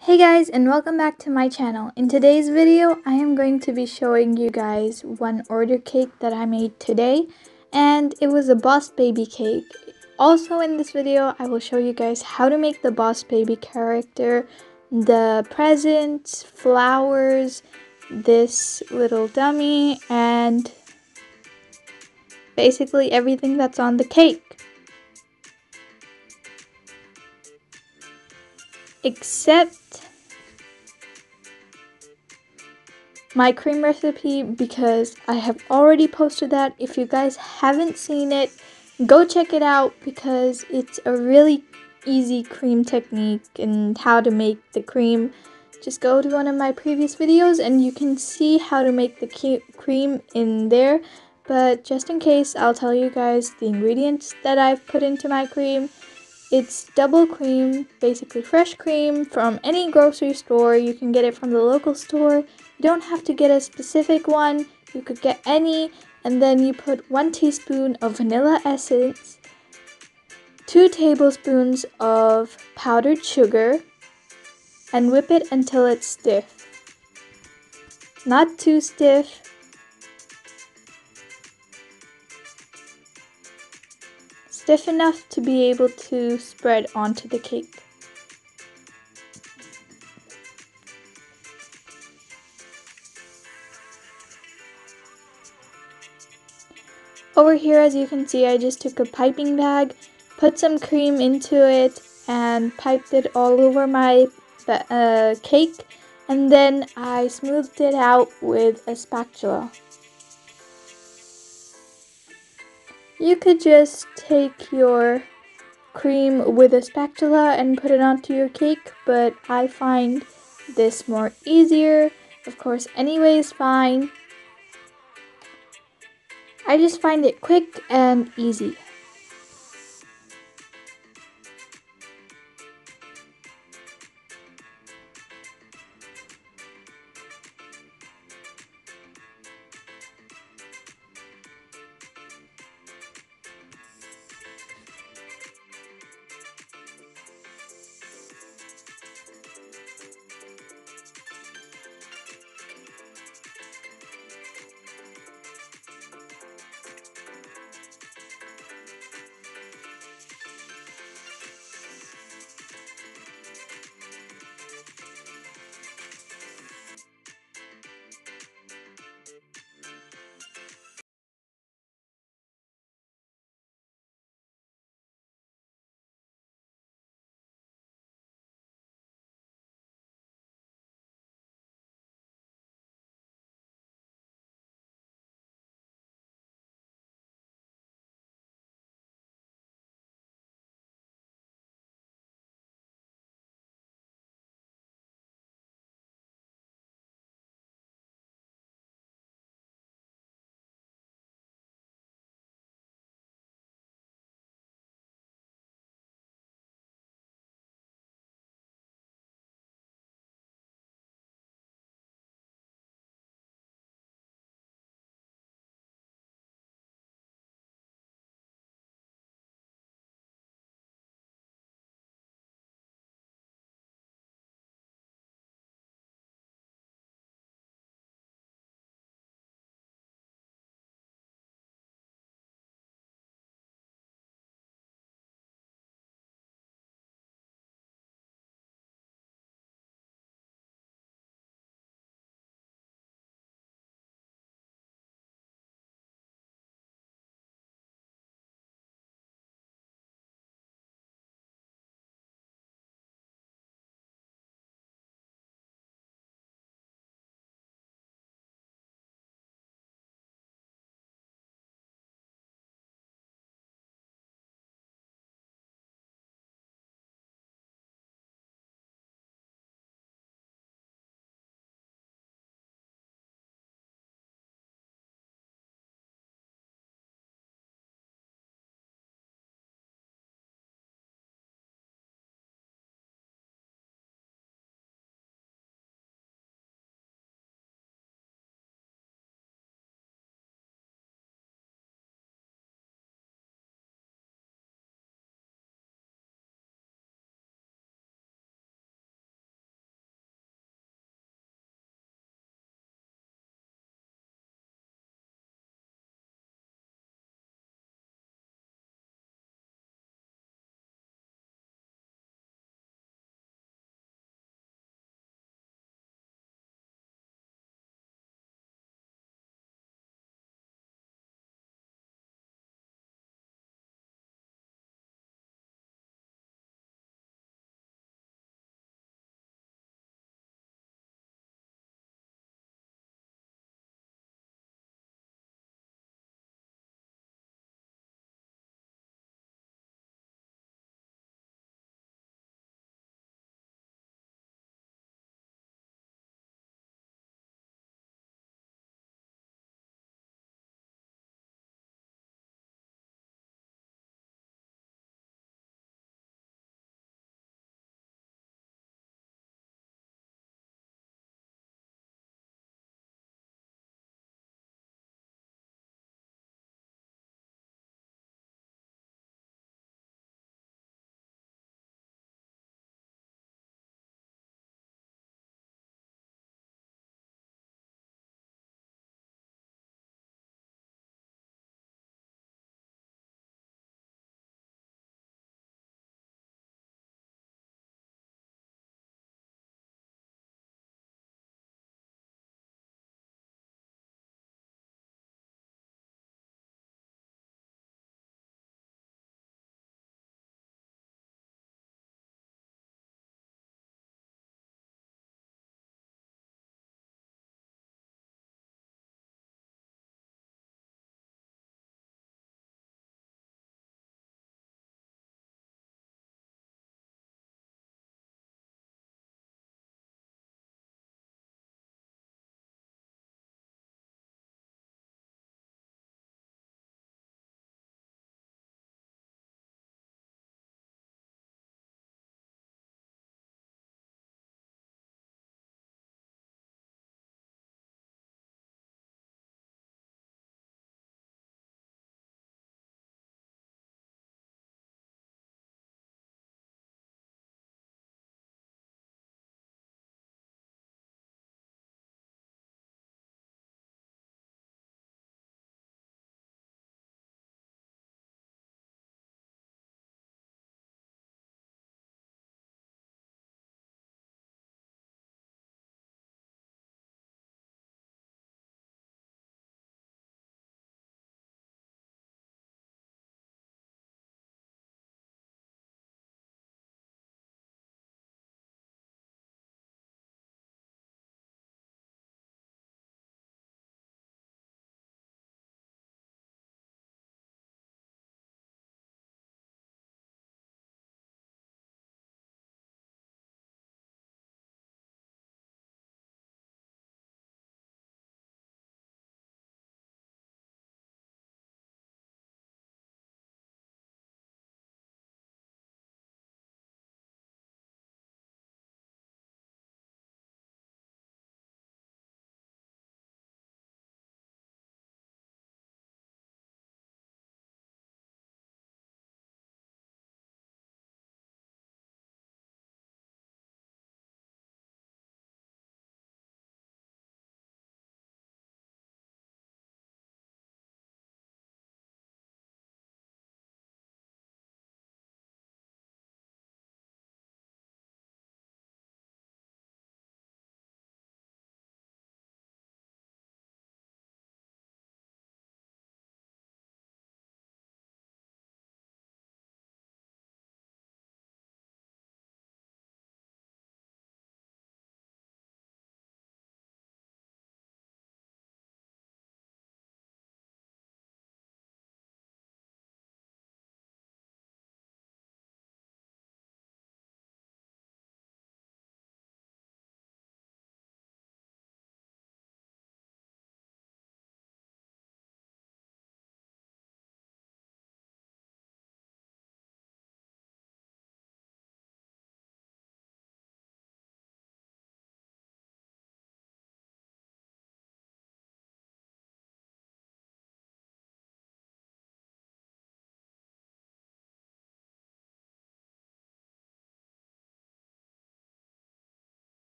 Hey guys and welcome back to my channel. In today's video I am going to be showing you guys one order cake that I made today and it was a boss baby cake. Also in this video I will show you guys how to make the boss baby character, the presents, flowers, this little dummy and basically everything that's on the cake. Except my cream recipe because I have already posted that. If you guys haven't seen it, go check it out because it's a really easy cream technique and how to make the cream. Just go to one of my previous videos and you can see how to make the cream in there. But just in case, I'll tell you guys the ingredients that I've put into my cream. It's double cream, basically fresh cream from any grocery store. You can get it from the local store. You don't have to get a specific one. You could get any. And then you put one teaspoon of vanilla essence, two tablespoons of powdered sugar, and whip it until it's stiff. Not too stiff, stiff enough to be able to spread onto the cake. Over here, as you can see, I just took a piping bag, put some cream into it, and piped it all over my uh, cake, and then I smoothed it out with a spatula. You could just take your cream with a spatula and put it onto your cake, but I find this more easier. Of course, anyway is fine. I just find it quick and easy.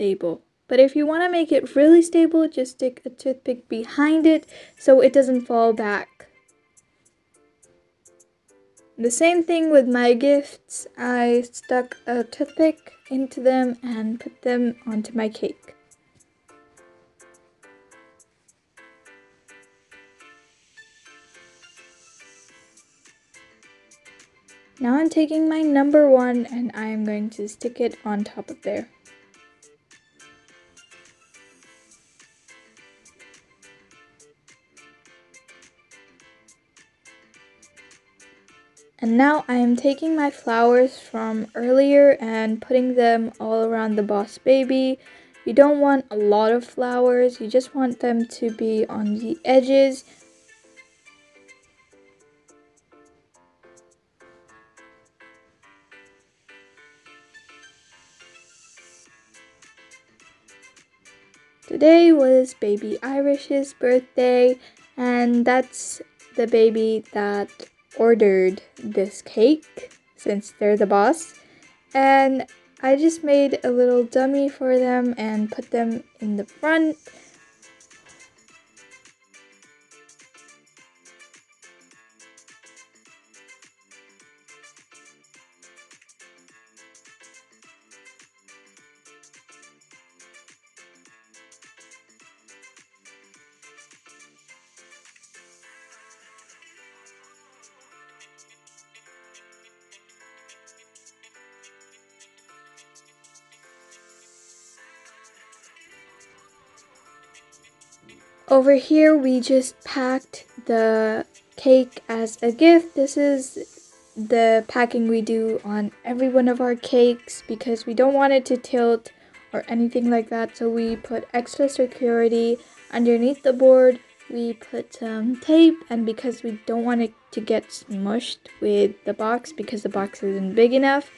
Unstable. But if you want to make it really stable, just stick a toothpick behind it so it doesn't fall back. The same thing with my gifts. I stuck a toothpick into them and put them onto my cake. Now I'm taking my number one and I'm going to stick it on top of there. And now I am taking my flowers from earlier and putting them all around the boss baby. You don't want a lot of flowers, you just want them to be on the edges Today was baby Irish's birthday, and that's the baby that ordered this cake since they're the boss. And I just made a little dummy for them and put them in the front Over here we just packed the cake as a gift. This is the packing we do on every one of our cakes because we don't want it to tilt or anything like that. So we put extra security underneath the board. We put some tape and because we don't want it to get smushed with the box because the box isn't big enough,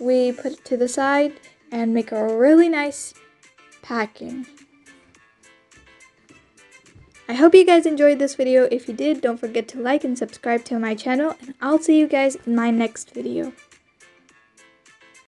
we put it to the side and make a really nice packing. I hope you guys enjoyed this video. If you did, don't forget to like and subscribe to my channel, and I'll see you guys in my next video.